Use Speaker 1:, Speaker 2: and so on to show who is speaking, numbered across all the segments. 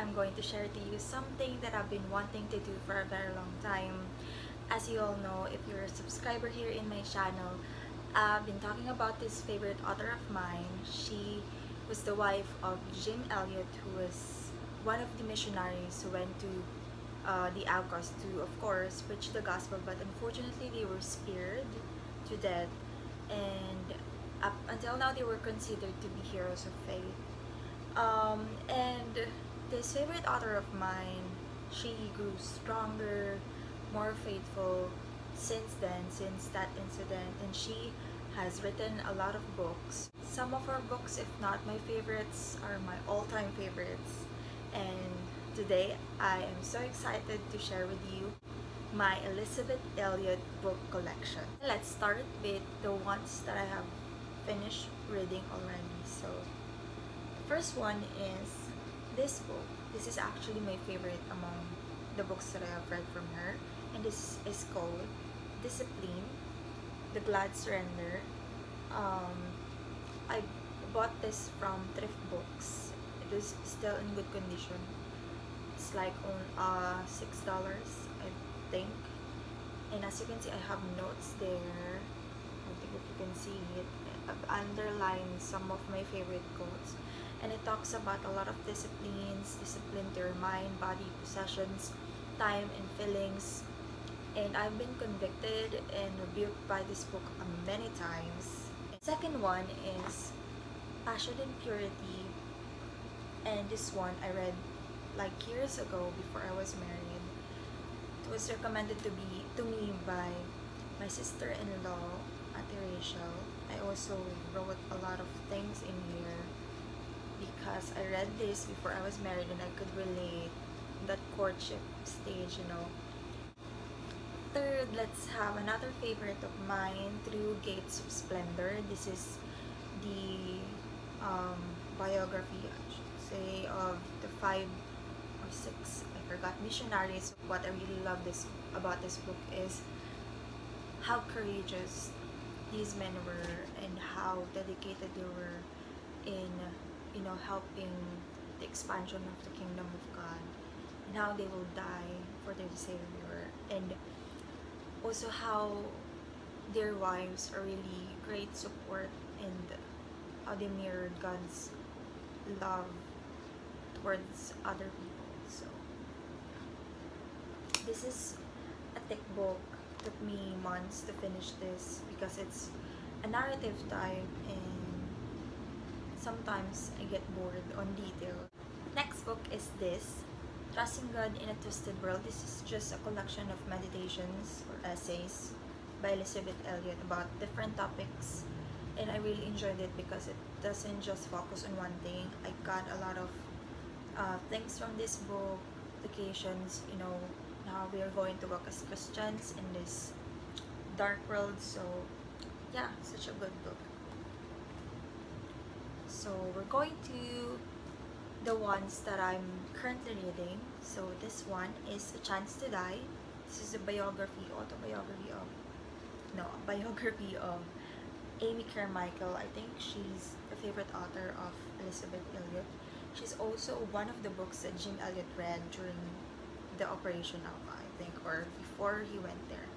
Speaker 1: I'm going to share to you something that I've been wanting to do for a very long time. As you all know, if you're a subscriber here in my channel, I've been talking about this favorite author of mine. She was the wife of Jim Elliot, who was one of the missionaries who went to uh, the Aucas to, of course, preach the gospel, but unfortunately they were speared to death. And up until now, they were considered to be heroes of faith. Um, and this favorite author of mine, she grew stronger, more faithful since then, since that incident, and she has written a lot of books. Some of her books, if not my favorites, are my all-time favorites. And today, I am so excited to share with you my Elisabeth Elliot book collection. Let's start with the ones that I have finished reading already. So, the first one is this book. This is actually my favorite among the books that I have read from her. And this is called Discipline, The Glad Surrender. Um, I bought this from Thrift Books. It is still in good condition. It's like on uh, $6, I think. And as you can see, I have notes there. I think if you can see it, I've underlined some of my favorite quotes and it talks about a lot of disciplines discipline to your mind body possessions time and feelings. And I've been convicted and rebuked by this book many times. Second one is passion and purity. And this one I read like years ago before I was married. It was recommended to be to me by my sister-in-law Ate Rachel. I also wrote a lot of things in here because I read this before I was married and I could relate that courtship stage, you know. Third, let's have another favorite of mine, Through Gates of Splendor. This is the um, biography, I should say, of the five or six, I forgot, missionaries. What I really love this about this book is how courageous these men were and how dedicated they were in you know, helping the expansion of the kingdom of God and how they will die for their Savior and also how their wives are really great support and how they mirror God's love towards other people. So this is a thick book. Took me months to finish this because it's a narrative type and sometimes I get bored on detail. Next book is this, Trusting God in a Twisted World. This is just a collection of meditations or essays by Elisabeth Elliot about different topics and I really enjoyed it because it doesn't just focus on one thing. I got a lot of uh, things from this book, applications, you know, how we are going to work as Christians in this dark world. So yeah, such a good book. So we're going to the ones that I'm currently reading. So this one is A Chance to Die. This is a biography, autobiography of, no, biography of Amy Carmichael. I think she's the favorite author of Elisabeth Elliot. She's also one of the books that Jim Elliot read during the Operation I think, or before he went there.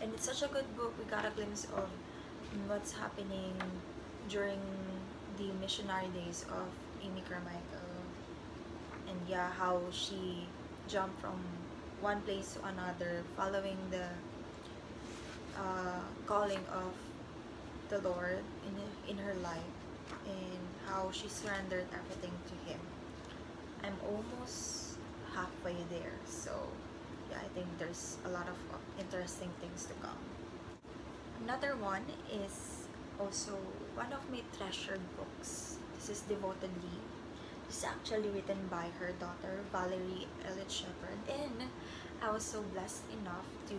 Speaker 1: And it's such a good book. We got a glimpse of what's happening during the missionary days of Amy Carmichael. And yeah how she jumped from one place to another following the uh, calling of the Lord in, in her life and how she surrendered everything to him. I'm almost halfway there so yeah I think there's a lot of interesting things to come. Another one is also one of my treasured books. This is Devotedly. This is actually written by her daughter, Valerie Elliot Shepard. And I was so blessed enough to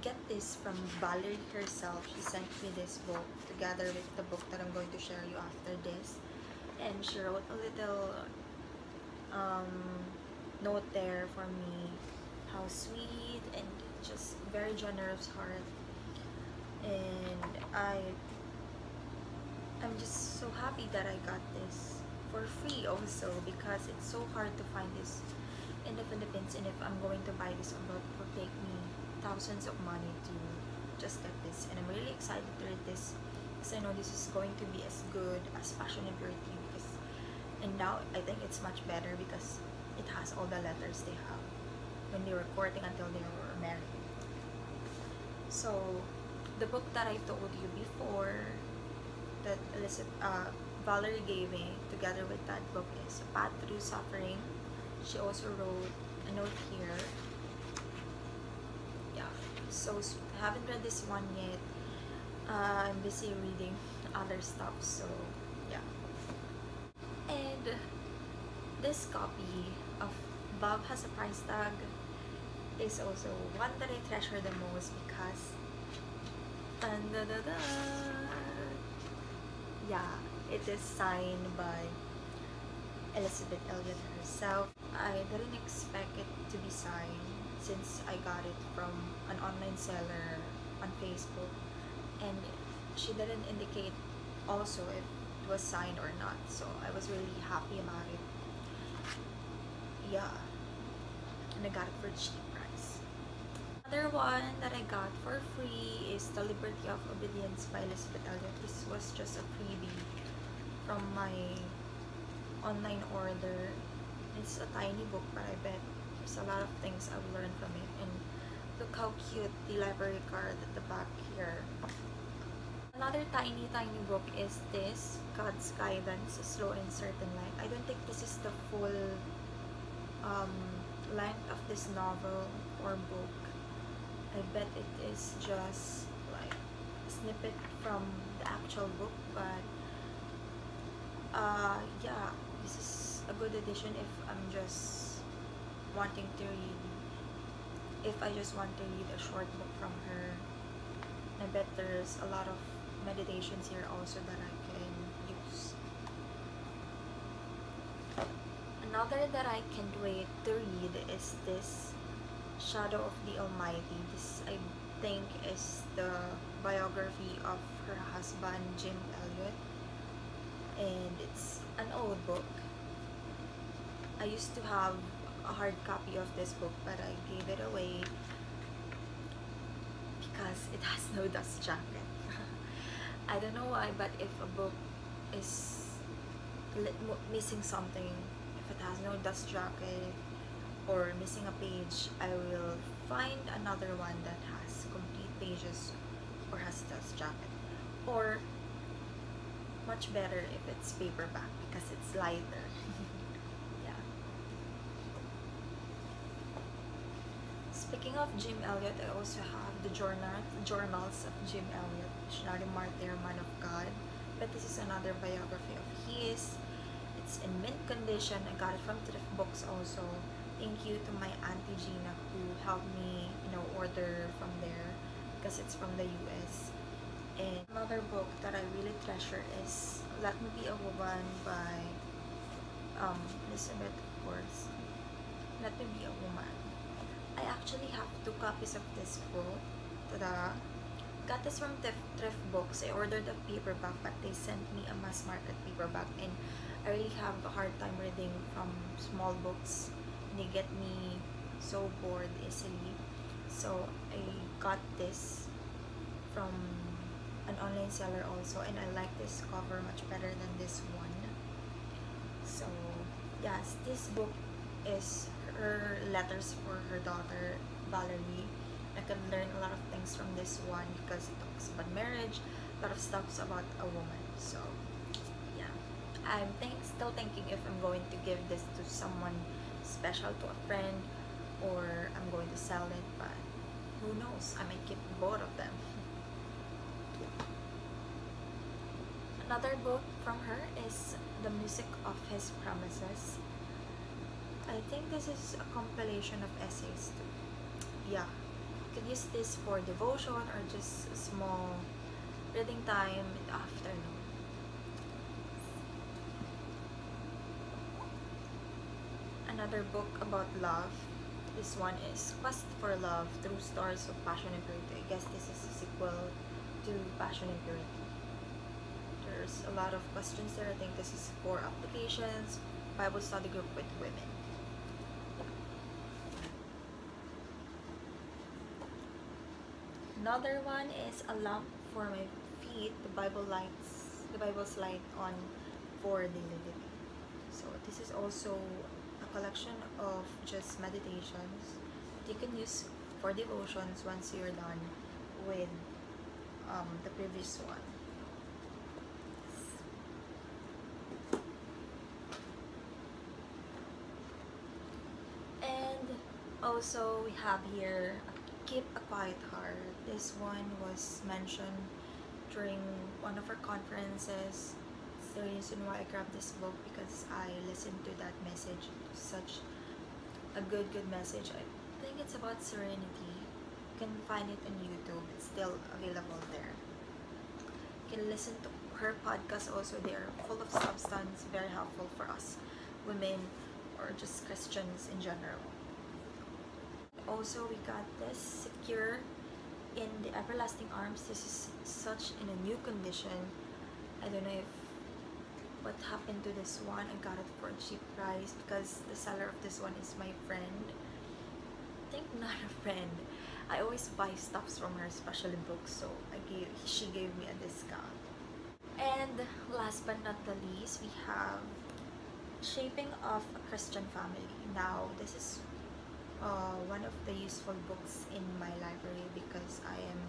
Speaker 1: get this from Valerie herself. She sent me this book together with the book that I'm going to share you after this. And she wrote a little um, note there for me. How sweet and just very generous heart. And I I'm just so happy that I got this for free also because it's so hard to find this in the Philippines and if I'm going to buy this abroad it will take me thousands of money to just get this. And I'm really excited to read this because I know this is going to be as good as Passion and Purity because and now I think it's much better because it has all the letters they have when they were courting until they were married. So the book that I told you before that Elisabeth, uh, Valerie gave me together with that book is A Path Through Suffering. She also wrote a note here. Yeah, so I haven't read this one yet. Uh, I'm busy reading other stuff, so yeah. And this copy of Love Has a Price Tag is also one that I treasure the most because dun, dun, dun, yeah, it is signed by Elisabeth Elliot herself. I didn't expect it to be signed since I got it from an online seller on Facebook. And she didn't indicate also if it was signed or not so I was really happy about it. Yeah and I got it for cheap another one that I got for free is The Liberty of Obedience by Elisabeth Elliot this was just a freebie from my online order. It's a tiny book but I bet there's a lot of things I've learned from it. And look how cute the library card at the back here. Another tiny tiny book is this God's Guidance Slow and Certain Light I don't think this is the full um, length of this novel or book I bet it is just like a snippet from the actual book but uh, yeah this is a good addition if I'm just wanting to read if I just want to read a short book from her. I bet there's a lot of meditations here also that I can use. Another that I can't wait to read is this Shadow of the Almighty. This I think is the biography of her husband Jim Elliot. And it's an old book. I used to have a hard copy of this book but I gave it away because it has no dust jacket. I don't know why but if a book is missing something if it has no dust jacket or missing a page I will find another one that has complete pages or has dust jacket. Or much better if it's paperback because it's lighter. Yeah. Speaking of Jim Elliot I also have the journal journals of Jim Elliot Missionary Martyr Man of God. But this is another biography of his. It's in mint condition. I got it from Thriftbooks also thank you to my auntie Gina who helped me you know order from there because it's from the US and another book that I really treasure is Let Me Be a Woman by um, Elisabeth, of course. Let Me Be a Woman. I actually have two copies of this book. Tada! Got this from thrift, thrift books. I ordered a paperback but they sent me a mass market paperback and I really have a hard time reading from small books. They get me so bored easily. So I got this from an online seller also and I like this cover much better than this one. So yes this book is her letters for her daughter Valerie. I can learn a lot of things from this one because it talks about marriage a lot of stuff about a woman. So yeah. I'm think, still thinking if I'm going to give this to someone special to a friend or I'm going to sell it but who knows I might keep both of them Another book from her is The Music of His Promises. I think this is a compilation of essays too. Yeah, you can use this for devotion or just a small reading time in the afternoon. Another book about love. This one is Quest for Love, True Stories of Passion and Purity. I guess this is a sequel to Passion and Purity there's a lot of questions there. I think this is for applications, Bible study group with women. Another one is a lamp for my feet. The Bible lights, the Bible's light on for the living. So this is also collection of just meditations you can use for devotions once you're done with um, the previous one. And also we have here Keep a Quiet Heart. This one was mentioned during one of our conferences. The reason why I grabbed this book because I listened to that message. Such a good, good message. I think it's about serenity. You can find it on YouTube. It's still available there. You can listen to her podcast also. They're full of substance, very helpful for us women or just Christians in general. Also, we got this secure in the everlasting arms. This is such in a new condition. I don't know if what happened to this one. I got it for a cheap price because the seller of this one is my friend. I think not a friend. I always buy stuffs from her, especially books. So I gave she gave me a discount. And last but not the least, we have Shaping of a Christian Family. Now, this is uh, one of the useful books in my library because I am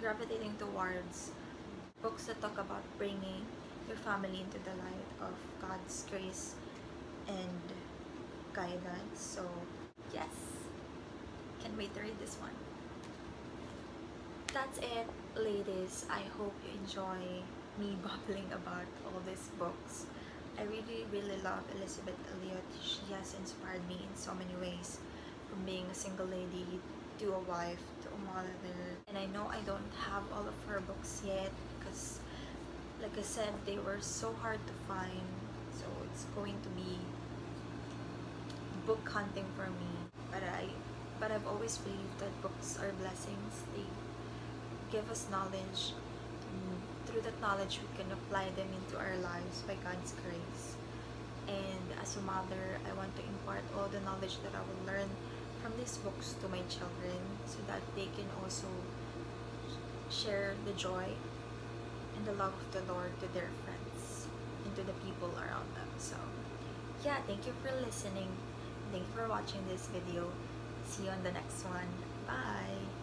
Speaker 1: gravitating towards books that talk about bringing your family into the light of God's grace and guidance. So, yes, can't wait to read this one. That's it, ladies. I hope you enjoy me babbling about all these books. I really, really love Elisabeth Elliot. She has inspired me in so many ways, from being a single lady to a wife to a mother. And I know I don't have all of her books yet because, like I said, they were so hard to find. So it's going to be book hunting for me. But I, but I've always believed that books are blessings. They give us knowledge through that knowledge, we can apply them into our lives by God's grace. And as a mother, I want to impart all the knowledge that I will learn from these books to my children so that they can also share the joy and the love of the Lord to their friends and to the people around them. So, yeah, thank you for listening. Thank you for watching this video. See you on the next one. Bye!